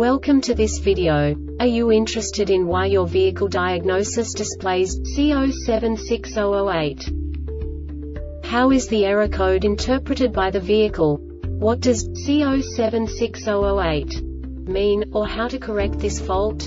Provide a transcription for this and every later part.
Welcome to this video. Are you interested in why your vehicle diagnosis displays C076008? How is the error code interpreted by the vehicle? What does C076008 mean, or how to correct this fault?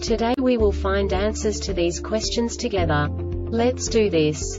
Today we will find answers to these questions together. Let's do this.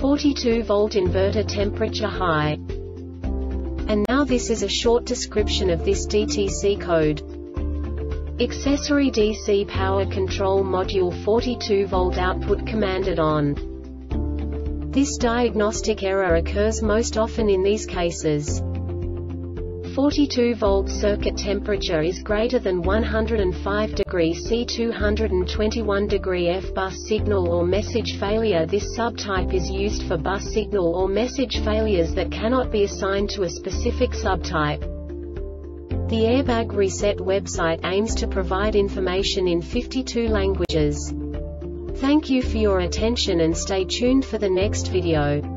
42 volt inverter temperature high. And now this is a short description of this DTC code. Accessory DC power control module 42 volt output commanded on. This diagnostic error occurs most often in these cases. 42 volt circuit temperature is greater than 105 degree C 221 degree F bus signal or message failure This subtype is used for bus signal or message failures that cannot be assigned to a specific subtype. The Airbag Reset website aims to provide information in 52 languages. Thank you for your attention and stay tuned for the next video.